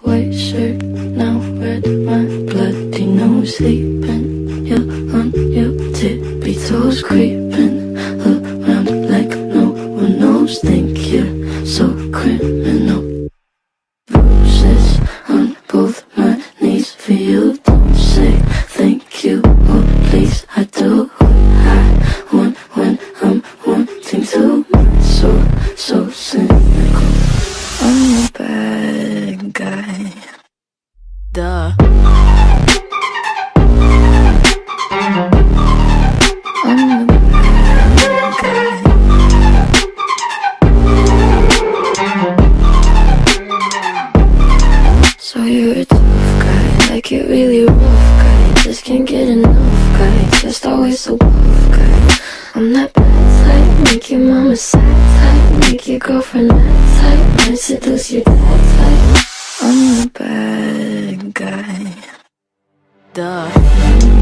White shirt now with my bloody nose sleeping. You're on your tippy toes creeping. a sad type, make your girlfriend type, seduce your dad type. I'm the bad guy. Duh.